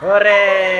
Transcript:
Corre!